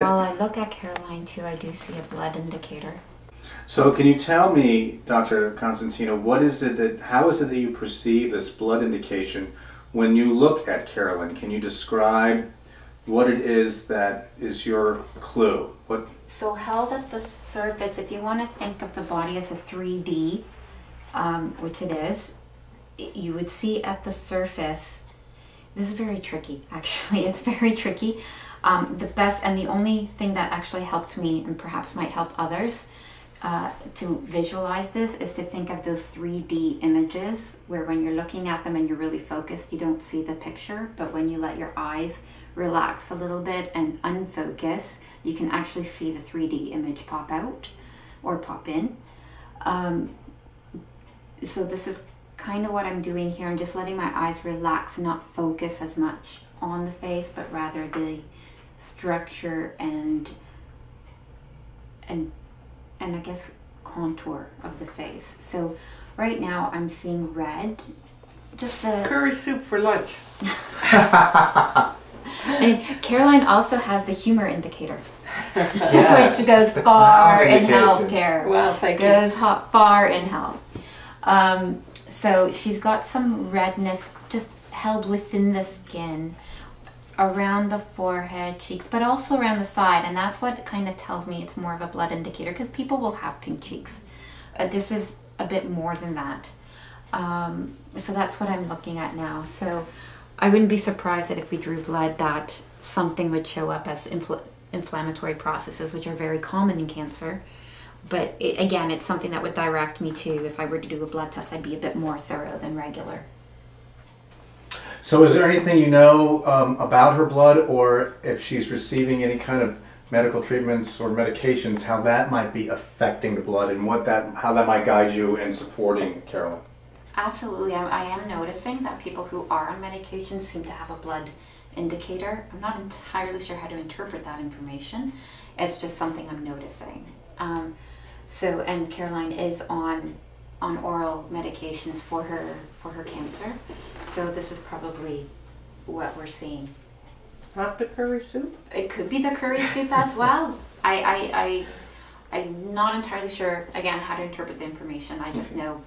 While I look at Caroline too, I do see a blood indicator. So, can you tell me, Dr. Konstantinou, what is it that, how is it that you perceive this blood indication when you look at Carolyn? Can you describe what it is that is your clue? What? So, held at the surface, if you want to think of the body as a 3D, um, which it is, you would see at the surface. This is very tricky, actually. It's very tricky. Um, the best and the only thing that actually helped me and perhaps might help others uh, to visualize this is to think of those 3D images where when you're looking at them and you're really focused, you don't see the picture, but when you let your eyes relax a little bit and unfocus, you can actually see the 3D image pop out or pop in. Um, so this is kind of what I'm doing here. I'm just letting my eyes relax and not focus as much on the face, but rather the structure and and and I guess contour of the face. So right now I'm seeing red. Just the curry soup for lunch. and Caroline also has the humor indicator, Yes, which goes far in indication. healthcare. Well, thank you. goes ho- far in health. Um, so she's got some redness just held within the skin, around the forehead, cheeks, but also around the side, and that's what kind of tells me it's more of a blood indicator because people will have pink cheeks. Uh, this is a bit more than that. Um, so that's what I'm looking at now. So I wouldn't be surprised that if we drew blood that something would show up as infl- inflammatory processes, which are very common in cancer. But it, again, it's something that would direct me to, if I were to do a blood test, I'd be a bit more thorough than regular. So, is there anything you know um, about her blood, or if she's receiving any kind of medical treatments or medications, how that might be affecting the blood, and what that, how that might guide you in supporting Carolyn? Absolutely, I, I am noticing that people who are on medication seem to have a blood indicator. I'm not entirely sure how to interpret that information. It's just something I'm noticing. Um, so, and Caroline is on on oral medications for her for her cancer. So this is probably what we're seeing. Not the curry soup? It could be the curry soup as well. I, I, I, I'm not entirely sure, again, how to interpret the information. I just know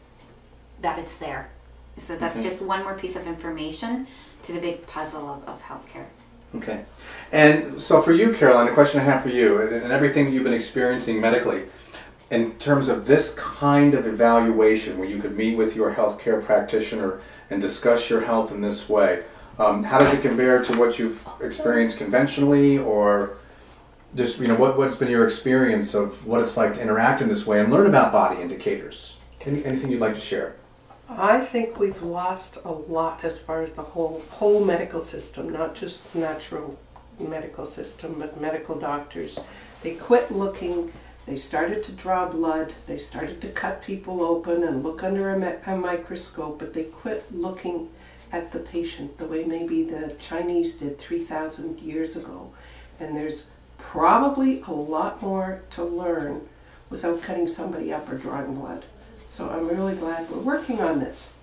that it's there. So that's Okay. just one more piece of information to the big puzzle of, of healthcare. Okay. And so, for you, Caroline, the question I have for you, and, and everything you've been experiencing medically, in terms of this kind of evaluation, where you could meet with your healthcare practitioner and discuss your health in this way, um, how does it compare to what you've experienced conventionally, or just you know what what's been your experience of what it's like to interact in this way and learn about body indicators? Any, anything you'd like to share? I think we've lost a lot as far as the whole whole medical system, not just natural medical system, but medical doctors. They quit looking. They started to draw blood. They started to cut people open and look under a, a microscope, but they quit looking at the patient the way maybe the Chinese did 3,000 years ago. And there's probably a lot more to learn without cutting somebody up or drawing blood. So I'm really glad we're working on this.